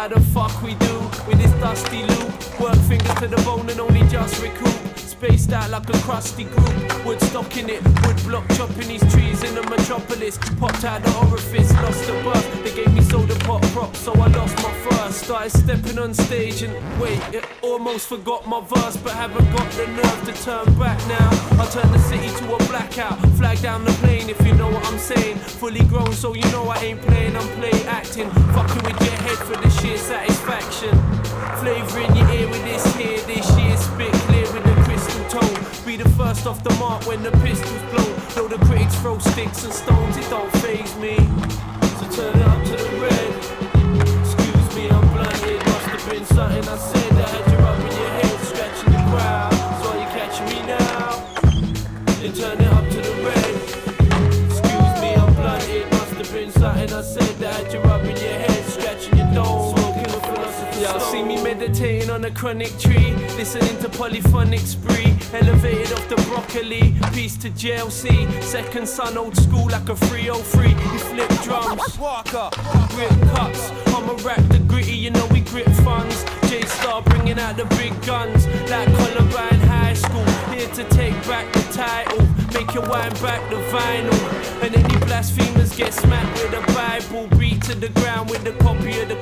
How the fuck we do with this dusty loop. Work fingers to the bone and only just recoup. Spaced out like a crusty group. Wood stocking it, wood block chopping these trees in the metropolis. Popped out the orifice, lost the bus. They gave me soda pop props, so I lost my first. Started stepping on stage and wait, it almost forgot my verse, but haven't got the nerve to turn back now. I turn the city to a blackout, flag down the plane if you know what I'm. Fully grown, so you know I ain't playing, I'm play acting. Fucking with your head for the sheer satisfaction. Flavor in your ear with this here, this year spit clear with the crystal tone. Be the first off the mark when the pistols blow. Though the critics throw sticks and stones, it don't faze me. See me meditating on a chronic tree, listening to polyphonic spree. Elevated off the broccoli, peace to JLC. Second son, old school like a 303. We flip drums, Walker, grip cuts. I'ma rap the gritty, you know we grip funds. J Star bringing out the big guns, like Columbine High School. Here to take back the title, make you wind back the vinyl. And any blasphemers get smacked with a Bible, beat to the ground with a copy of the.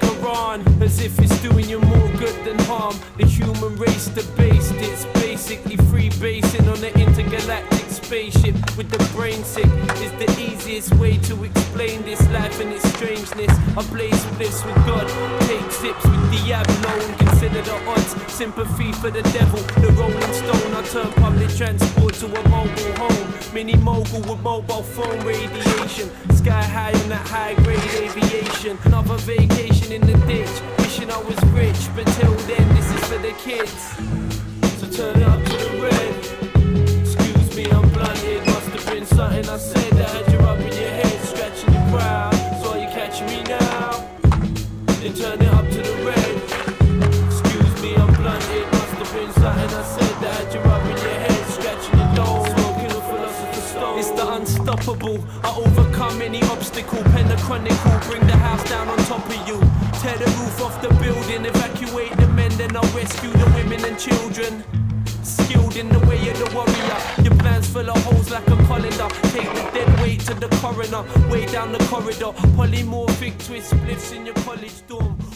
If it's doing you more good than harm. The human race debased, it's basically free basing on the intergalactic spaceship with the brain sick. Is the easiest way to explain this life and its strangeness. I blaze bliss with God, take sips with Diablo and consider the odds. Sympathy for the devil, the rolling stone. I turn public transport to a mobile home. Mini mogul with mobile phone radiation. Sky high on that high grade aviation. Another vacation in the I was rich, but till then, this is for the kids. So turn it up to the red. Excuse me, I'm blinded. Must have been something I said that had you up in your head, scratching the crowd. So you catching me now? Then turn it up to the red. Excuse me, I'm blinded. Must have been something I said that had you up in your head, scratching your dome. Smoking a philosopher's stone. It's the unstoppable. I overcome any obstacle. Pen the chronicle, bring the house down on top of you. Tear the roof off the building, evacuate the men, then I'll rescue the women and children. Skilled in the way of the warrior. Your plans full of holes like a colander. Take the dead weight to the coroner. Way down the corridor. Polymorphic twist spliffs in your college dorm.